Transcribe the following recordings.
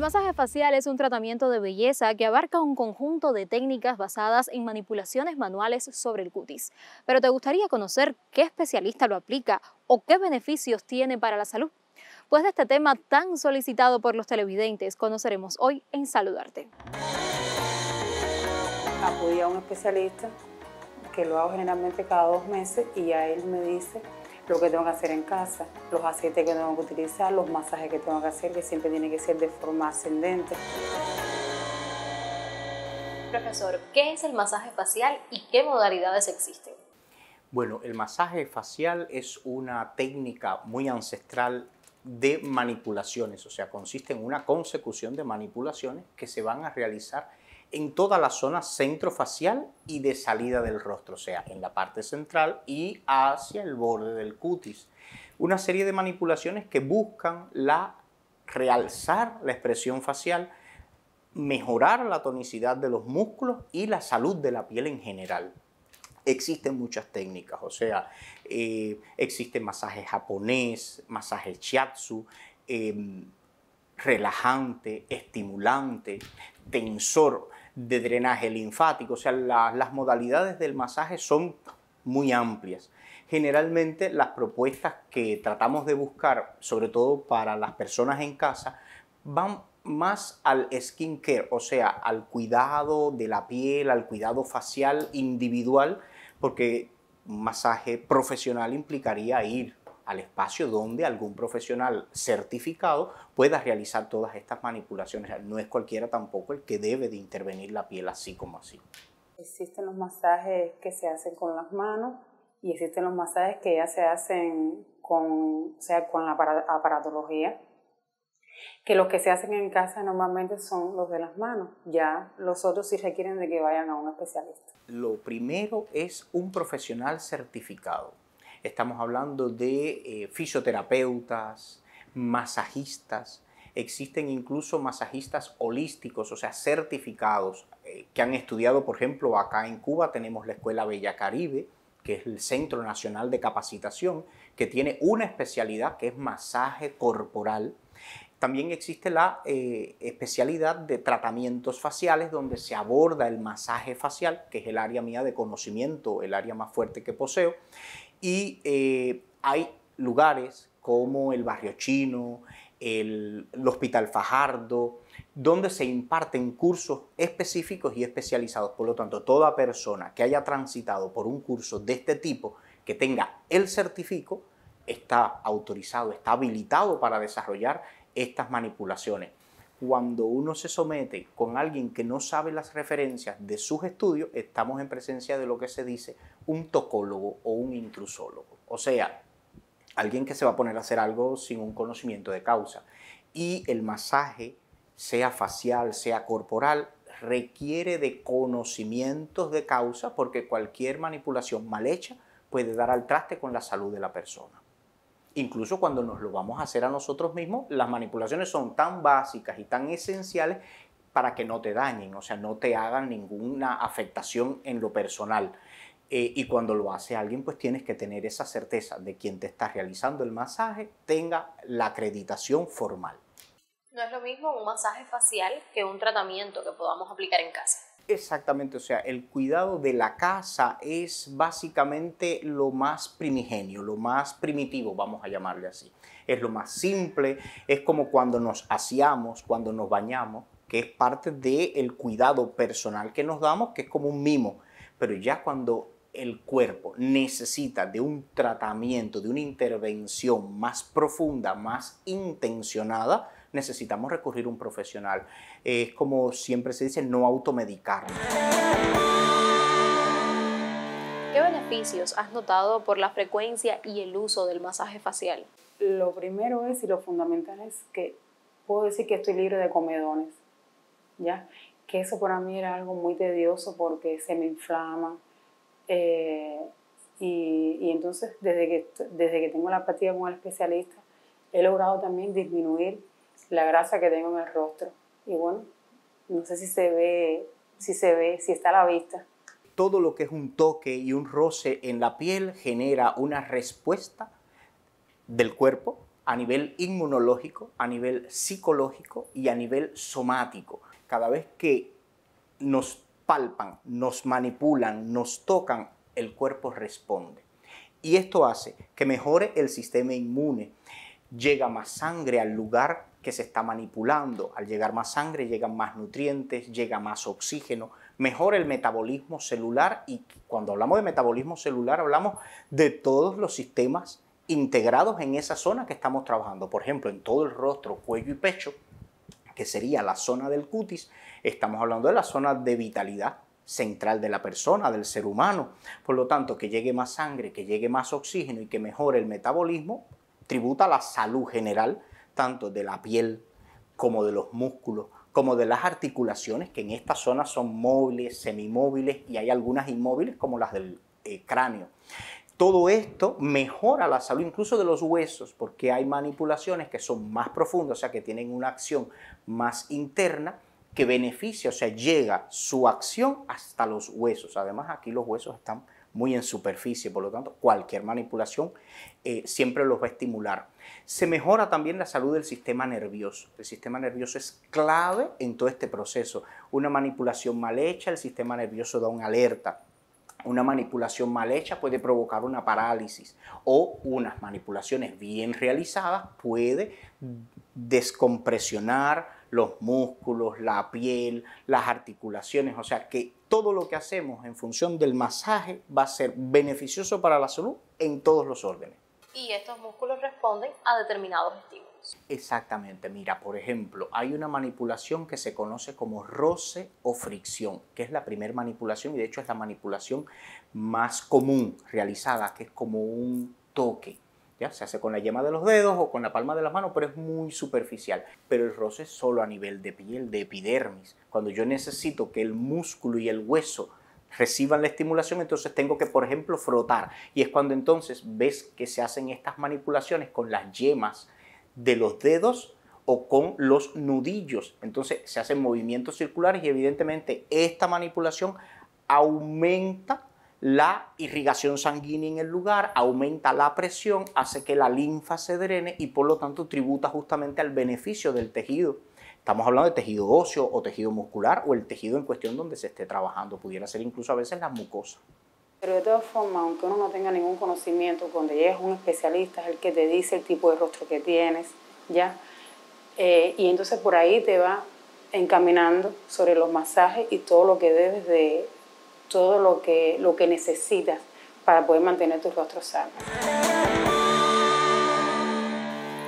El masaje facial es un tratamiento de belleza que abarca un conjunto de técnicas basadas en manipulaciones manuales sobre el cutis. Pero ¿te gustaría conocer qué especialista lo aplica o qué beneficios tiene para la salud? Pues de este tema tan solicitado por los televidentes conoceremos hoy en Saludarte. Acudí a un especialista que lo hago generalmente cada dos meses y ya él me dice lo que tengo que hacer en casa, los aceites que tengo que utilizar, los masajes que tengo que hacer, que siempre tiene que ser de forma ascendente. Profesor, ¿qué es el masaje facial y qué modalidades existen? Bueno, el masaje facial es una técnica muy ancestral de manipulaciones, o sea, consiste en una consecución de manipulaciones que se van a realizar en toda la zona centrofacial y de salida del rostro, o sea, en la parte central y hacia el borde del cutis. Una serie de manipulaciones que buscan la realzar la expresión facial, mejorar la tonicidad de los músculos y la salud de la piel en general. Existen muchas técnicas, o sea, eh, existe masaje japonés, masaje shiatsu, em, relajante, estimulante, tensor de drenaje linfático, o sea, las modalidades del masaje son muy amplias. Generalmente las propuestas que tratamos de buscar, sobre todo para las personas en casa, van más al skin care, o sea, al cuidado de la piel, al cuidado facial individual, porque un masaje profesional implicaría ir al espacio donde algún profesional certificado pueda realizar todas estas manipulaciones. No es cualquiera tampoco el que debe de intervenir la piel así como así. Existen los masajes que se hacen con las manos y existen los masajes que ya se hacen con, o sea, con la aparatología, que los que se hacen en casa normalmente son los de las manos, ya los otros sí requieren de que vayan a un especialista. Lo primero es un profesional certificado Estamos hablando de eh, fisioterapeutas, masajistas, existen incluso masajistas holísticos, o sea, certificados, eh, que han estudiado, por ejemplo, acá en Cuba tenemos la Escuela Bella Caribe, que es el Centro Nacional de Capacitación, que tiene una especialidad que es masaje corporal. También existe la eh, especialidad de tratamientos faciales, donde se aborda el masaje facial, que es el área mía de conocimiento, el área más fuerte que poseo. Y eh, hay lugares como el Barrio Chino, el, Hospital Fajardo, donde se imparten cursos específicos y especializados. Por lo tanto, toda persona que haya transitado por un curso de este tipo, que tenga el certifico, está autorizado, está habilitado para desarrollar estas manipulaciones. Cuando uno se somete con alguien que no sabe las referencias de sus estudios, estamos en presencia de lo que se dice un tocólogo o un intrusólogo. O sea, alguien que se va a poner a hacer algo sin un conocimiento de causa. Y el masaje, sea facial, sea corporal, requiere de conocimientos de causa porque cualquier manipulación mal hecha puede dar al traste con la salud de la persona. Incluso cuando nos lo vamos a hacer a nosotros mismos, las manipulaciones son tan básicas y tan esenciales para que no te dañen, o sea, no te hagan ninguna afectación en lo personal. Eh, y cuando lo hace alguien, pues tienes que tener esa certeza de quien te está realizando el masaje tenga la acreditación formal. No es lo mismo un masaje facial que un tratamiento que podamos aplicar en casa. Exactamente, o sea, el cuidado de la casa es básicamente lo más primigenio, lo más primitivo, vamos a llamarle así. Es lo más simple, es como cuando nos aseamos, cuando nos bañamos, que es parte del cuidado personal que nos damos, que es como un mimo. Pero ya cuando el cuerpo necesita de un tratamiento, de una intervención más profunda, más intencionada, necesitamos recurrir a un profesional. Es como siempre se dice, no automedicar. ¿Qué beneficios has notado por la frecuencia y el uso del masaje facial? Lo primero es y lo fundamental es que puedo decir que estoy libre de comedones, ¿ya? Que eso para mí era algo muy tedioso porque se me inflama. Eh, y, y, entonces, desde que, desde que tengo la apatía con el especialista, he logrado también disminuir la grasa que tengo en el rostro. Y bueno, no sé si se ve, si se ve, si está a la vista. Todo lo que es un toque y un roce en la piel genera una respuesta del cuerpo a nivel inmunológico, a nivel psicológico y a nivel somático. Cada vez que nos palpan, nos manipulan, nos tocan, el cuerpo responde. Y esto hace que mejore el sistema inmune. Llega más sangre al lugar que se está manipulando. Al llegar más sangre llegan más nutrientes, llega más oxígeno, mejora el metabolismo celular y cuando hablamos de metabolismo celular hablamos de todos los sistemas integrados en esa zona que estamos trabajando. Por ejemplo, en todo el rostro, cuello y pecho, que sería la zona del cutis, estamos hablando de la zona de vitalidad central de la persona, del ser humano. Por lo tanto, que llegue más sangre, que llegue más oxígeno y que mejore el metabolismo, tributa a la salud general, tanto de la piel como de los músculos, como de las articulaciones, que en esta zona son móviles, semimóviles y hay algunas inmóviles como las del eh, cráneo. Todo esto mejora la salud incluso de los huesos porque hay manipulaciones que son más profundas, o sea, que tienen una acción más interna que beneficia, o sea, llega su acción hasta los huesos. Además, aquí los huesos están muy en superficie, por lo tanto, cualquier manipulación eh, siempre los va a estimular. Se mejora también la salud del sistema nervioso. El sistema nervioso es clave en todo este proceso. Una manipulación mal hecha, el sistema nervioso da una alerta una manipulación mal hecha puede provocar una parálisis o unas manipulaciones bien realizadas puede descompresionar los músculos, la piel, las articulaciones, o sea que todo lo que hacemos en función del masaje va a ser beneficioso para la salud en todos los órdenes. Y estos músculos responden a determinados estímulos. Exactamente, mira, por ejemplo, hay una manipulación que se conoce como roce o fricción, que es la primera manipulación y de hecho es la manipulación más común realizada, que es como un toque. ¿Ya? Se hace con la yema de los dedos o con la palma de las manos, pero es muy superficial. Pero el roce es solo a nivel de piel, de epidermis. Cuando yo necesito que el músculo y el hueso reciban la estimulación, entonces tengo que, por ejemplo, frotar. Y es cuando entonces ves que se hacen estas manipulaciones con las yemas de los dedos o con los nudillos. Entonces se hacen movimientos circulares y evidentemente esta manipulación aumenta la irrigación sanguínea en el lugar, aumenta la presión, hace que la linfa se drene y por lo tanto tributa justamente al beneficio del tejido. Estamos hablando de tejido óseo o tejido muscular o el tejido en cuestión donde se esté trabajando. Pudiera ser incluso a veces la mucosa. Pero de todas formas, aunque uno no tenga ningún conocimiento, cuando llegas un especialista es el que te dice el tipo de rostro que tienes, ¿ya? Eh, y entonces por ahí te va encaminando sobre los masajes y todo lo que debes de, todo lo que, lo que necesitas para poder mantener tu rostro sano.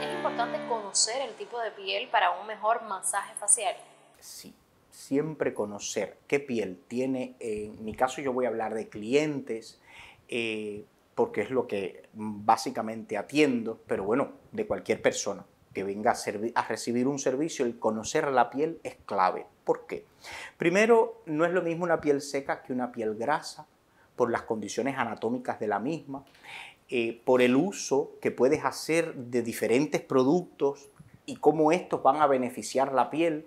Es importante conocer el tipo de piel para un mejor masaje facial. Sí siempre conocer qué piel tiene, en mi caso yo voy a hablar de clientes, eh, porque es lo que básicamente atiendo, pero bueno, de cualquier persona que venga a, a, recibir un servicio, el conocer la piel es clave. ¿Por qué? Primero, no es lo mismo una piel seca que una piel grasa, por las condiciones anatómicas de la misma, eh, por el uso que puedes hacer de diferentes productos y cómo estos van a beneficiar la piel.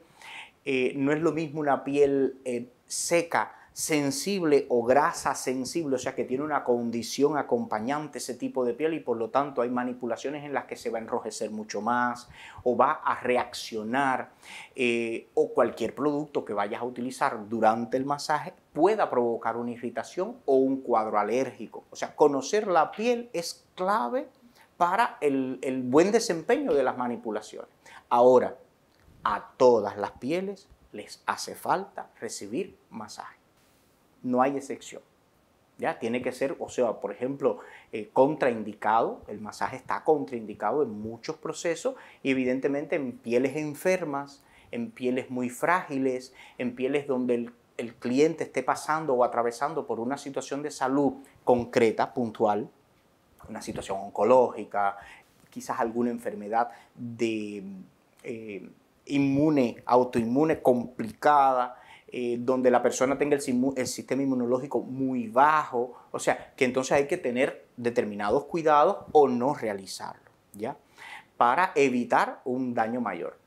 Eh, no es lo mismo una piel eh, seca, sensible o grasa sensible, o sea que tiene una condición acompañante ese tipo de piel y por lo tanto hay manipulaciones en las que se va a enrojecer mucho más o va a reaccionar eh, o cualquier producto que vayas a utilizar durante el masaje pueda provocar una irritación o un cuadro alérgico. O sea, conocer la piel es clave para el, el buen desempeño de las manipulaciones. Ahora, a todas las pieles les hace falta recibir masaje. No hay excepción. ¿Ya? Tiene que ser, o sea, por ejemplo, eh, contraindicado, el masaje está contraindicado en muchos procesos y evidentemente en pieles enfermas, en pieles muy frágiles, en pieles donde el, cliente esté pasando o atravesando por una situación de salud concreta, puntual, una situación oncológica, quizás alguna enfermedad de... Eh, inmune, autoinmune complicada, eh, donde la persona tenga el, sistema inmunológico muy bajo, o sea, que entonces hay que tener determinados cuidados o no realizarlo, ¿ya? Para evitar un daño mayor.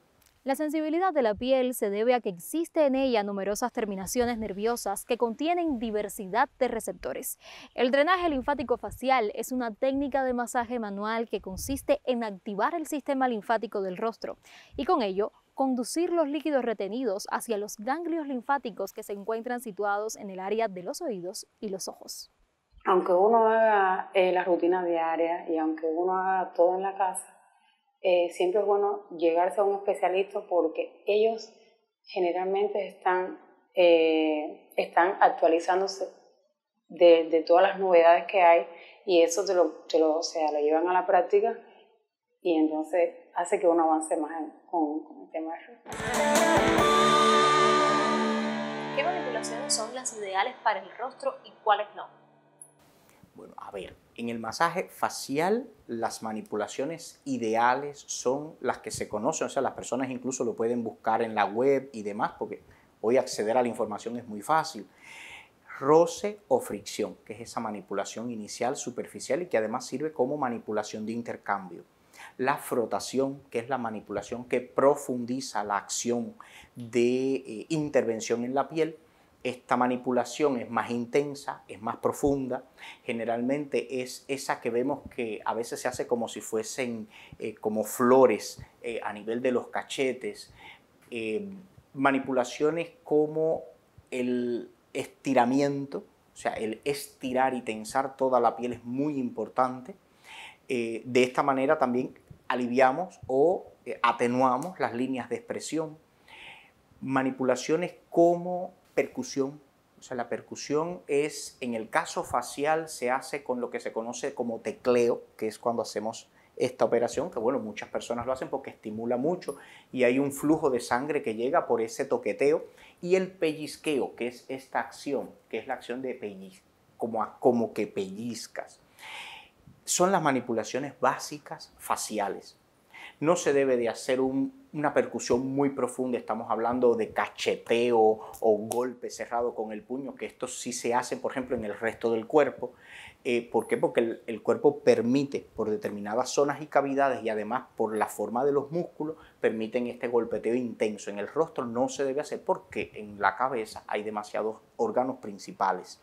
La sensibilidad de la piel se debe a que existe en ella numerosas terminaciones nerviosas que contienen diversidad de receptores. El drenaje linfático facial es una técnica de masaje manual que consiste en activar el sistema linfático del rostro y con ello conducir los líquidos retenidos hacia los ganglios linfáticos que se encuentran situados en el área de los oídos y los ojos. Aunque uno haga eh, la rutina diaria y aunque uno haga todo en la casa, eh, siempre es bueno llegarse a un especialista porque ellos generalmente están, eh, están actualizándose de, de, todas las novedades que hay y eso te lo, te lo, o sea, lo llevan a la práctica y entonces hace que uno avance más con, con, el tema de ¿Qué manipulaciones son las ideales para el rostro y cuáles no? Bueno, a ver, en el masaje facial las manipulaciones ideales son las que se conocen, o sea, las personas incluso lo pueden buscar en la web y demás, porque hoy acceder a la información es muy fácil. Roce o fricción, que es esa manipulación inicial superficial y que además sirve como manipulación de intercambio. La frotación, que es la manipulación que profundiza la acción de eh, intervención en la piel, esta manipulación es más intensa, es más profunda, generalmente es esa que vemos que a veces se hace como si fuesen eh, como flores eh, a nivel de los cachetes, eh, manipulaciones como el estiramiento, o sea, el estirar y tensar toda la piel es muy importante. de esta manera también aliviamos o atenuamos las líneas de expresión. Manipulaciones como percusión. O sea, la percusión es, en el caso facial, se hace con lo que se conoce como tecleo, que es cuando hacemos esta operación, que bueno, muchas personas lo hacen porque estimula mucho y hay un flujo de sangre que llega por ese toqueteo y el pellizqueo, que es esta acción, que es la acción de pellizcar, como, como que pellizcas. Son las manipulaciones básicas faciales. No se debe de hacer un una percusión muy profunda, estamos hablando de cacheteo o golpe cerrado con el puño, que esto sí se hace, por ejemplo, en el resto del cuerpo. Eh, ¿Por qué? Porque el, cuerpo permite, por determinadas zonas y cavidades y además por la forma de los músculos, permiten este golpeteo intenso. En el rostro no se debe hacer porque en la cabeza hay demasiados órganos principales.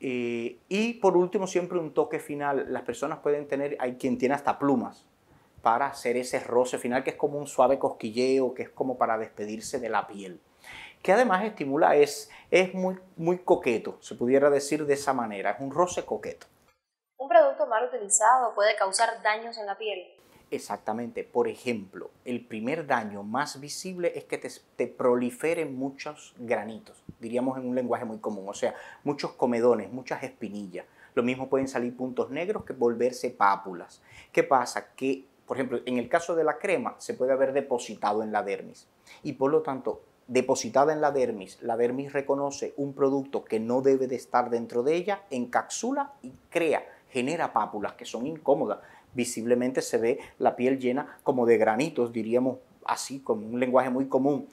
Eh, y por último, siempre un toque final. Las personas pueden tener, hay quien tiene hasta plumas para hacer ese roce final que es como un suave cosquilleo, que es como para despedirse de la piel. Que además estimula, es, es muy, muy coqueto, se pudiera decir de esa manera, es un roce coqueto. ¿Un producto mal utilizado puede causar daños en la piel? Exactamente. Por ejemplo, el primer daño más visible es que te, te, proliferen muchos granitos, diríamos en un lenguaje muy común, o sea, muchos comedones, muchas espinillas. Lo mismo pueden salir puntos negros que volverse pápulas. ¿Qué pasa? Que por ejemplo, en el caso de la crema, se puede haber depositado en la dermis y por lo tanto, depositada en la dermis, la dermis reconoce un producto que no debe de estar dentro de ella, encapsula y crea, genera pápulas que son incómodas. Visiblemente se ve la piel llena como de granitos, diríamos así, con un lenguaje muy común.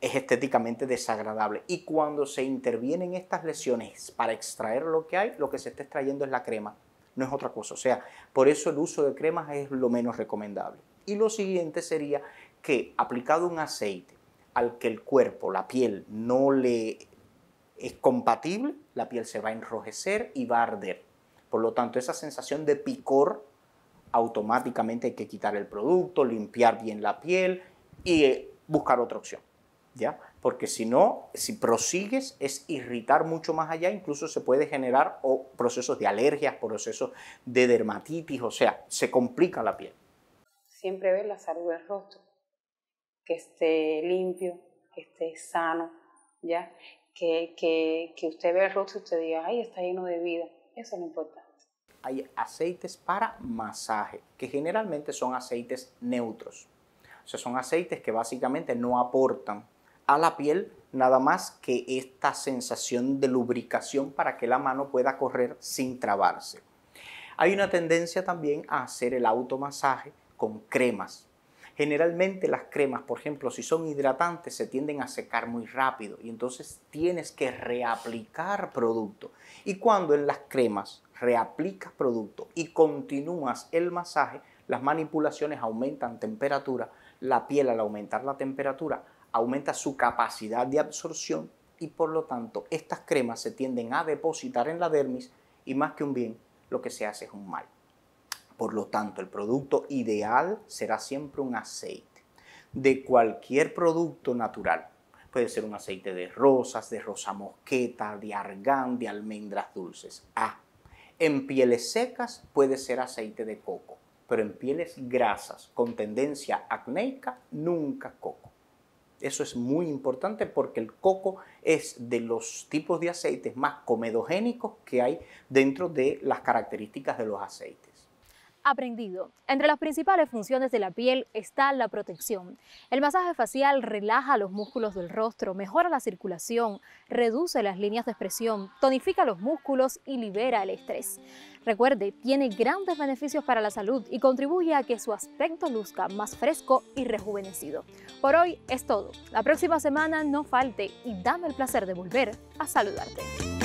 Es estéticamente desagradable. Y cuando se intervienen estas lesiones para extraer lo que hay, lo que se está extrayendo es la crema no es otra cosa. O sea, por eso el uso de cremas es lo menos recomendable. Y lo siguiente sería que aplicado un aceite al que el cuerpo, la piel, no le es compatible, la piel se va a enrojecer y va a arder. Por lo tanto, esa sensación de picor, automáticamente hay que quitar el producto, limpiar bien la piel y eh, buscar otra opción. ¿Ya? porque si no, si prosigues, es irritar mucho más allá, incluso se puede generar o procesos de alergias, procesos de dermatitis, o sea, se complica la piel. Siempre ver la salud del rostro, que esté limpio, que esté sano, ¿ya? Que, que, que usted vea el rostro y usted diga, ay, está lleno de vida. Eso es lo importante. Hay aceites para masaje, que generalmente son aceites neutros. O sea, son aceites que básicamente no aportan a la piel nada más que esta sensación de lubricación para que la mano pueda correr sin trabarse. Hay una tendencia también a hacer el automasaje con cremas. Generalmente las cremas, por ejemplo, si son hidratantes, se tienden a secar muy rápido y entonces tienes que reaplicar producto. Y cuando en las cremas reaplicas producto y continúas el masaje, las manipulaciones aumentan temperatura, la piel al aumentar la temperatura aumenta su capacidad de absorción y por lo tanto estas cremas se tienden a depositar en la dermis y más que un bien, lo que se hace es un mal. Por lo tanto, el producto ideal será siempre un aceite de cualquier producto natural. Puede ser un aceite de rosas, de rosa mosqueta, de argán, de almendras dulces. Ah, en pieles secas puede ser aceite de coco, pero en pieles grasas con tendencia acnéica, nunca coco. Eso es muy importante porque el coco es de los tipos de aceites más comedogénicos que hay dentro de las características de los aceites aprendido. Entre las principales funciones de la piel está la protección. El masaje facial relaja los músculos del rostro, mejora la circulación, reduce las líneas de expresión, tonifica los músculos y libera el estrés. Recuerde, tiene grandes beneficios para la salud y contribuye a que su aspecto luzca más fresco y rejuvenecido. Por hoy es todo. La próxima semana no falte y dame el placer de volver a saludarte.